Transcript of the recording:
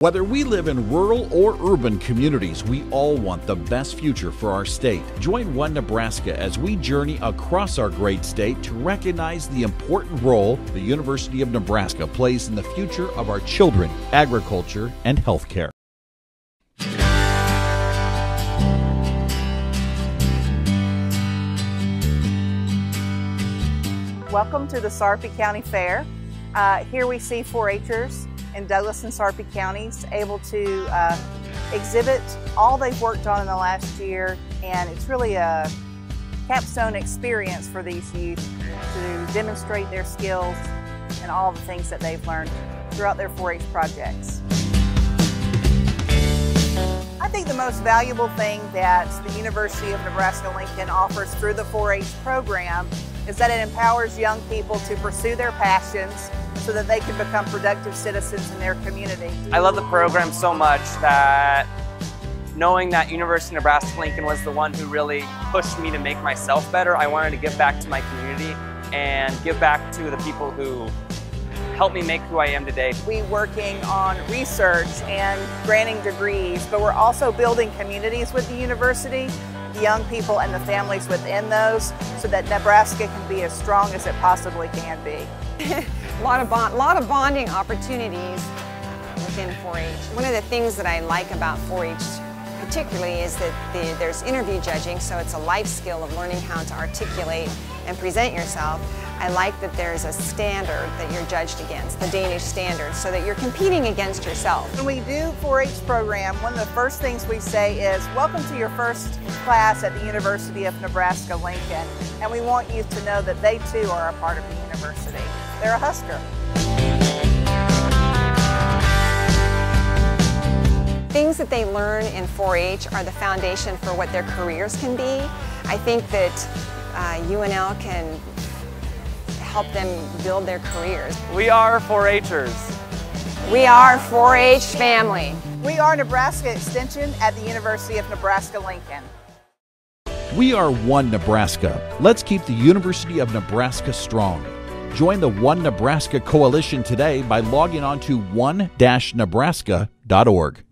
Whether we live in rural or urban communities, we all want the best future for our state. Join One Nebraska as we journey across our great state to recognize the important role the University of Nebraska plays in the future of our children, agriculture, and healthcare. Welcome to the Sarpy County Fair. Uh, here we see 4-Hers in Douglas and Sarpy counties able to uh, exhibit all they've worked on in the last year and it's really a capstone experience for these youth to demonstrate their skills and all the things that they've learned throughout their 4-H projects. I think the most valuable thing that the University of Nebraska-Lincoln offers through the 4-H program is that it empowers young people to pursue their passions so that they can become productive citizens in their community. I love the program so much that knowing that University of Nebraska-Lincoln was the one who really pushed me to make myself better, I wanted to give back to my community and give back to the people who helped me make who I am today. We're working on research and granting degrees, but we're also building communities with the university, young people and the families within those, so that Nebraska can be as strong as it possibly can be. a lot of, bond, lot of bonding opportunities within 4-H. One of the things that I like about 4-H particularly is that the, there's interview judging, so it's a life skill of learning how to articulate and present yourself. I like that there's a standard that you're judged against, the Danish standard, so that you're competing against yourself. When we do 4-H program, one of the first things we say is, welcome to your first class at the University of Nebraska-Lincoln. And we want you to know that they too are a part of the university. They're a Husker. Things that they learn in 4-H are the foundation for what their careers can be. I think that uh, UNL can help them build their careers. We are 4-Hers. We are 4-H family. We are Nebraska Extension at the University of Nebraska-Lincoln. We are One Nebraska. Let's keep the University of Nebraska strong. Join the One Nebraska Coalition today by logging on to one-nebraska.org.